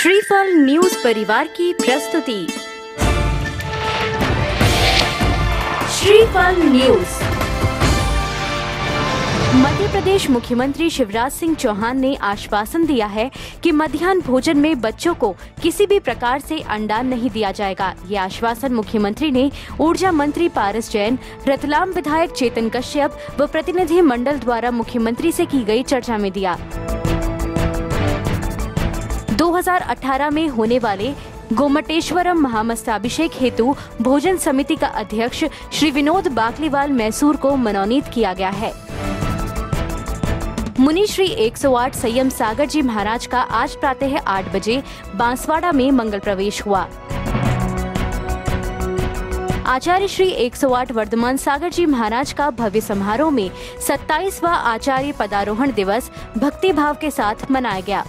श्रीफल न्यूज़ परिवार की प्रस्तुति। श्रीफल न्यूज़। मध्य प्रदेश मुख्यमंत्री शिवराज सिंह चौहान ने आश्वासन दिया है कि मध्याह्न भोजन में बच्चों को किसी भी प्रकार से अंडा नहीं दिया जाएगा। ये आश्वासन मुख्यमंत्री ने ऊर्जा मंत्री पारस जैन, रतलाम विधायक चेतन कश्यप व प्रतिनिधि मंडल द्वारा मुख्यमंत्री से की गई चर्चा में दिया। 2018 में होने वाले गोमटेश्वरम महामस्ताभिषेक हेतु भोजन समिति का अध्यक्ष श्री विनोद बाकलीवाल मैसूर को मनोनीत किया गया है। मुनि श्री 108 संयम सागर जी महाराज का आज प्रातः आठ बजे बांसवाड़ा में मंगल प्रवेश हुआ। आचार्य श्री 108 वर्धमान सागर जी महाराज का भव्य समारोह में 27वां आचार्य पदारोहण दिवस भक्ति भाव के साथ मनाया गया।